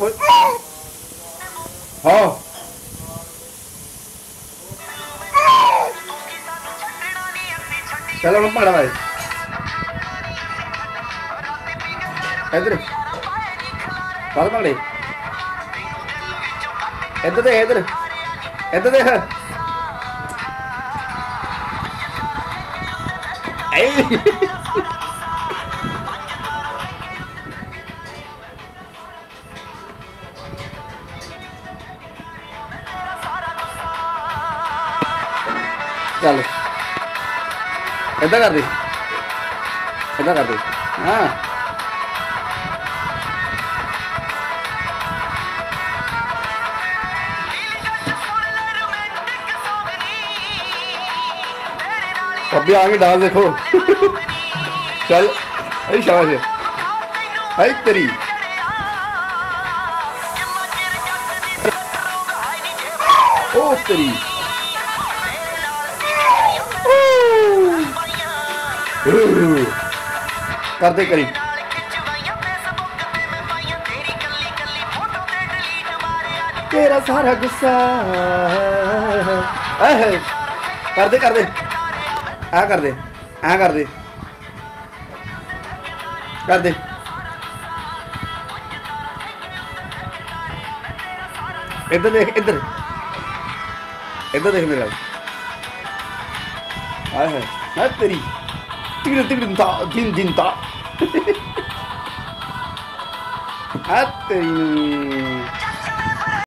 ਓਏ ਹਾਂ ਚਲੋ ਹੁਣ ਭੰਗੜਾ ਵਾਏ ਇਧਰ ਬਾਹਰ ਭੰਗੜੇ ਇੱਧਰ ਦੇਖ ਚੱਲ। ਏਦਾਂ ਕਰ ਦੇ। ਏਦਾਂ ਕਰ ਦੇ। ਹਾਂ। ਅੱਬੀ, ਆ ਕੇ ਡਾਂਸ ਦੇਖੋ। ਚੱਲ। ਅਈ ਸ਼ਾਬਾਸ਼। ਅਈ ਤੇਰੀ। ਉਹ ਤੇਰੀ। ਕਰਦੇ ਕਰੀ। ਤੇਰਾ ਸਾਰਾ ਗੁੱਸਾ ਆਹ, ਕਰਦੇ ਕਰਦੇ। ਆ ਕਰਦੇ ਆ ਕਰਦੇ। ਕਰਦੇ। ਇੱਧਰ ਦੇਖ, ਇੱਧਰ। ਇੱਧਰ ਦੇਖ ਮੇਰਾ। ਆਏ ਹੈ ਨਾ ਤੇਰੀ tigrin tigrin ta din din ta Atte ini